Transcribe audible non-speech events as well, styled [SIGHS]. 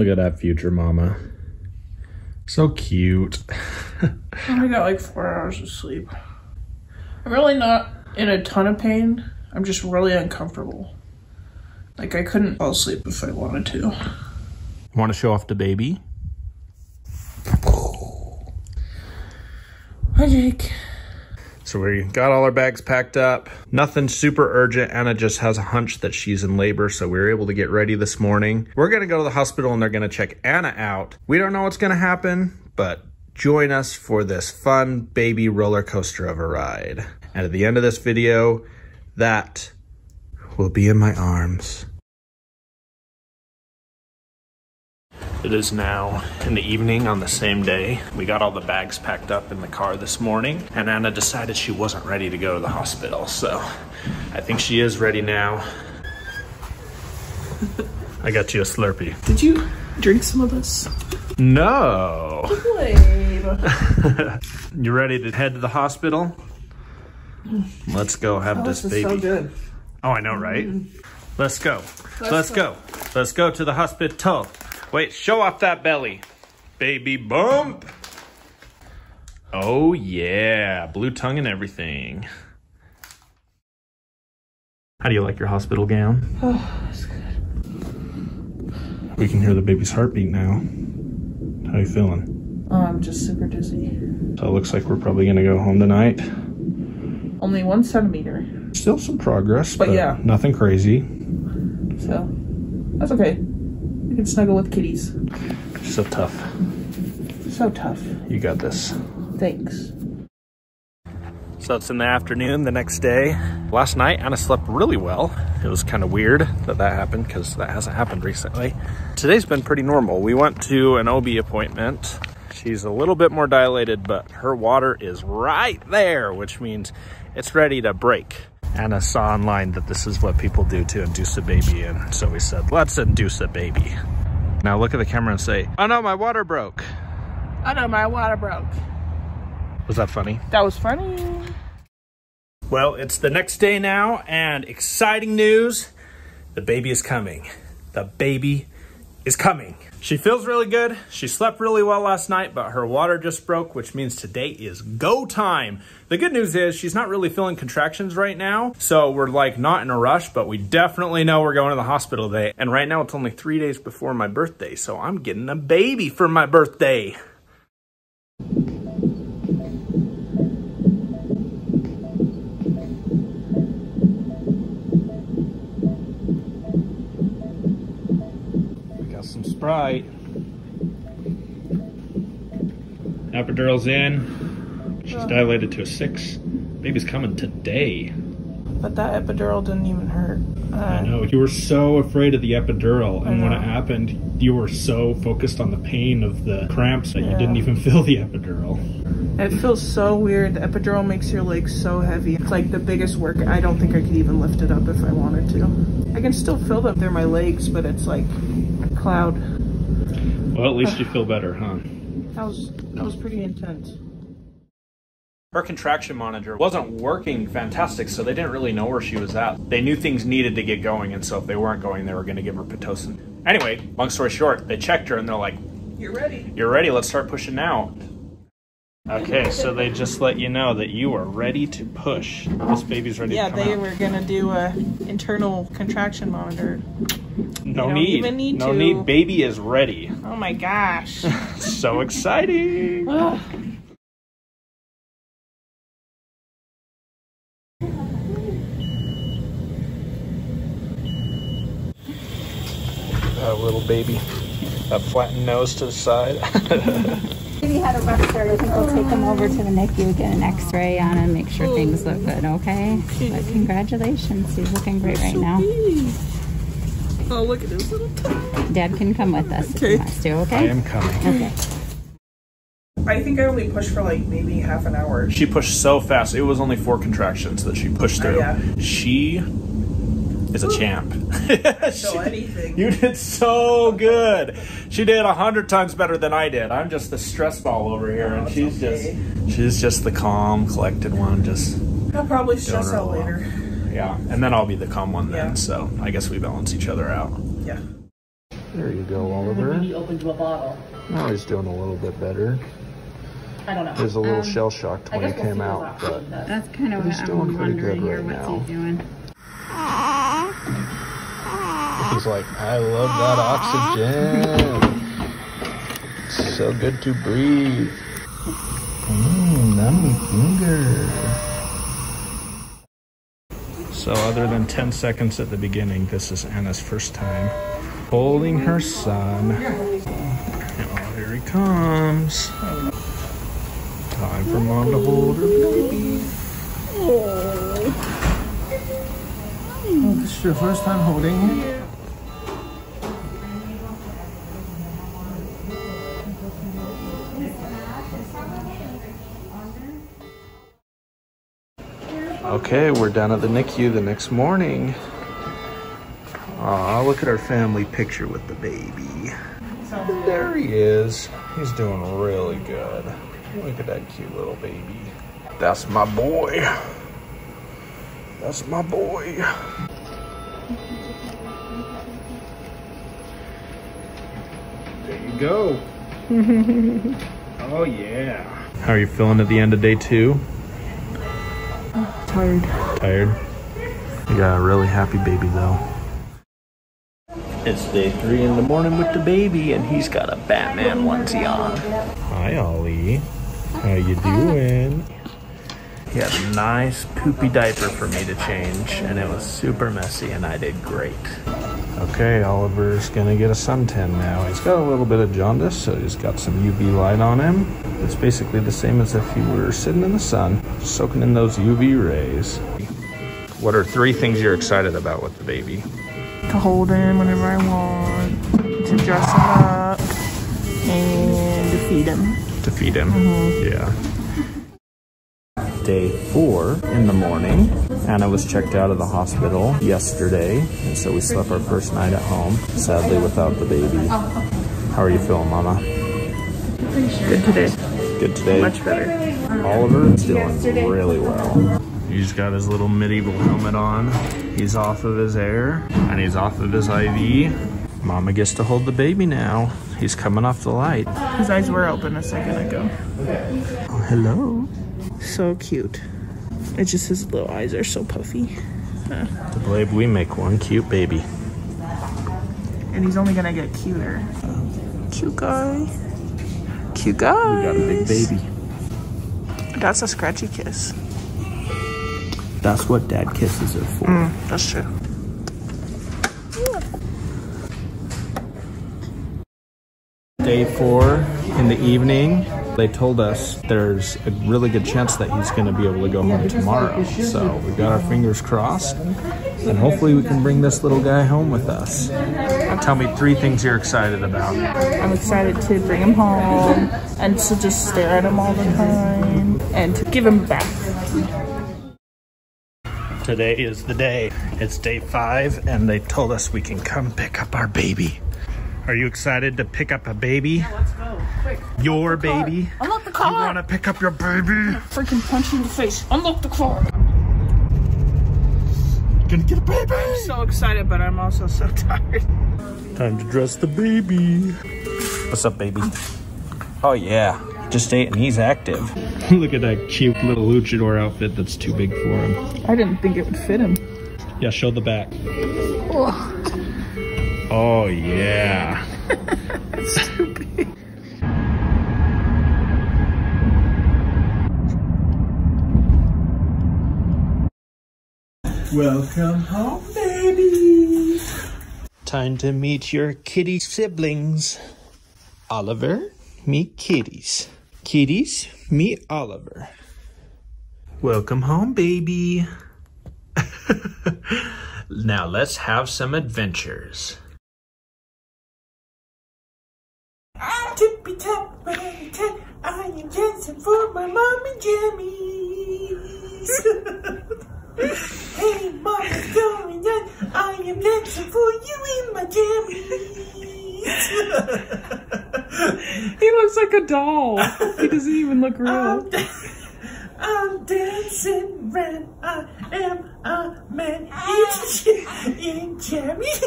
Look at that future mama. So cute. [LAUGHS] I got like four hours of sleep. I'm really not in a ton of pain. I'm just really uncomfortable. Like I couldn't fall asleep if I wanted to. Want to show off the baby? Hi, Jake. So we got all our bags packed up. Nothing super urgent. Anna just has a hunch that she's in labor, so we were able to get ready this morning. We're gonna go to the hospital and they're gonna check Anna out. We don't know what's gonna happen, but join us for this fun baby roller coaster of a ride. And at the end of this video, that will be in my arms. It is now in the evening on the same day. We got all the bags packed up in the car this morning, and Anna decided she wasn't ready to go to the hospital. So I think she is ready now. [LAUGHS] I got you a Slurpee. Did you drink some of this? No. Babe. [LAUGHS] you ready to head to the hospital? Let's go have oh, this, this baby. is so good. Oh, I know, right? Mm-hmm. Let's go. Let's, Let's go. Let's go to the hospital. Wait, show off that belly. Baby bump. Oh, yeah. Blue tongue and everything. How do you like your hospital gown? [SIGHS] Oh, that's good. We can hear the baby's heartbeat now. How you feeling? Oh, I'm just super dizzy. So it looks like we're probably going to go home tonight. Only one centimeter. Still some progress, But but, yeah. nothing crazy. So that's okay. We can snuggle with kitties. So tough. So tough. You got this. Thanks. So it's in the afternoon the next day. Last night, Anna slept really well. It was kind of weird that that happened because that hasn't happened recently. Today's been pretty normal. We went to an OB appointment. She's a little bit more dilated, but her water is right there, which means it's ready to break. Anna saw online that this is what people do to induce a baby, and so we said, let's induce a baby. Now look at the camera and say, oh no, my water broke. Oh, I know my water broke. Was that funny? That was funny. Well, it's the next day now, and exciting news the baby is coming. The baby is coming. She feels really good. She slept really well last night, but her water just broke, which means today is go time. The good news is she's not really feeling contractions right now, so we're like not in a rush, but we definitely know we're going to the hospital today. And right now it's only three days before my birthday, so I'm getting a baby for my birthday. Sprite. Epidural's in. She's dilated to a six. Baby's coming today. But that epidural didn't even hurt. Uh, I know. You were so afraid of the epidural, and when it happened, you were so focused on the pain of the cramps that you didn't even feel the epidural. It feels so weird. The epidural makes your legs so heavy. It's like the biggest work. I don't think I could even lift it up if I wanted to. I can still feel them. They're my legs, but it's like a cloud. Well, at least you feel better, huh? That was that was pretty intense. Her contraction monitor wasn't working fantastic, so they didn't really know where she was at. They knew things needed to get going, and so if they weren't going, they were going to give her Pitocin. Anyway, long story short, they checked her and they're like, You're ready. You're ready, let's start pushing now. Okay, so they just let you know that you are ready to push. This baby's ready Yeah, to come they out. were gonna do a internal contraction monitor. No don't need. even need no to. need. Baby is ready. Oh my gosh. [LAUGHS] so exciting. Ugh. [SIGHS] A little baby. That flattened nose to the side. [LAUGHS] He had a rough start. I think we'll take him over to the NICU, get an X-ray on him, make sure things look good. Okay. But congratulations, he's looking great right now. Oh, look at his little tongue. Dad can come with us if Okay. he wants to. okay? I am coming. Okay. I think I only pushed for like maybe half an hour. She pushed so fast. It was only four contractions that she pushed Oh, through. yeah. She is a champ. [LAUGHS] She- anything. You did so good. She did a hundred times better than I did. I'm just the stress ball over here, oh, and she's okay. just she's just the calm, collected one. Just I'll probably stress out along. later. Yeah, and then I'll be the calm one then. Yeah. So I guess we balance each other out. Yeah. There you go, Oliver. He opened a bottle. Now he's doing a little bit better. I don't know. He was a little Um, shell shocked when he we'll came out, but That's kind of He's what doing I'm pretty good wondering here. right What's now. he doing? he's like, I love that oxygen. So good to breathe. Mmm, nummy finger. So other than 10 seconds at the beginning, this is Anna's first time holding her son. Oh, here he comes. Time for mom to hold her baby. Oh, this is your first time holding him? Okay, we're down at the NICU the next morning. Aw, look at our family picture with the baby. And there he is. He's doing really good. Look at that cute little baby. That's my boy. That's my boy. There you go. [LAUGHS] oh yeah. How are you feeling at the end of day two? Tired. Tired? You got a really happy baby though. It's day three in the morning with the baby and he's got a Batman onesie on. Hi Ollie. How you doing? He had a nice poopy diaper for me to change and it was super messy and I did great. Okay, Oliver's gonna get a suntan now. He's got a little bit of jaundice, so he's got some UV light on him. It's basically the same as if he were sitting in the sun, soaking in those UV rays. What are three things you're excited about with the baby? To hold him whenever I want, to dress him up, and to feed him. To feed him. Mm-hmm. Yeah. Day four in the morning. Anna was checked out of the hospital yesterday, and so we slept our first night at home, sadly without the baby. How are you feeling, Mama? Good today. Good today? Much better. Oliver is doing really well. He's got his little medieval helmet on. He's off of his air and he's off of his IV. Mama gets to hold the baby now. He's coming off the light. His eyes were open a second ago. Oh, hello. So cute. It's just his little eyes are so puffy. I believe we make one cute baby. And he's only gonna get cuter. Cute guy. Cute guy. We got a big baby. That's a scratchy kiss. That's what dad kisses are for. Mm, that's true. Day four in the evening, they told us there's a really good chance that he's going to be able to go home tomorrow. So we've got our fingers crossed, and hopefully we can bring this little guy home with us. Tell me three things you're excited about. I'm excited to bring him home and to just stare at him all the time and to give him back. Today is the day. It's day five, and they told us we can come pick up our baby. Are you excited to pick up a baby? Let's go, quick. Your baby? Unlock the car! You car! want to pick up your baby? Freaking punch you in the face. Unlock the car! Gonna get a baby! I'm so excited, but I'm also so [LAUGHS] tired. Time to dress the baby. What's up, baby? Oh, yeah. Just ate and he's active. [LAUGHS] Look at that cute little luchador outfit that's too big for him. I didn't think it would fit him. Yeah, show the back. Oh, yeah. [LAUGHS] Welcome home, baby. Time to meet your kitty siblings. Oliver, meet kitties. Kitties, meet Oliver. Welcome home, baby. [LAUGHS] now let's have some adventures. Dancing for my mommy jammies. [LAUGHS] hey, mama's going on. I am dancing for you in my jammies. [LAUGHS] he looks like a doll. He doesn't even look [LAUGHS] real. I'm, I'm dancing red. I am a man in jammies.